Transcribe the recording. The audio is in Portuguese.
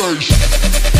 bass.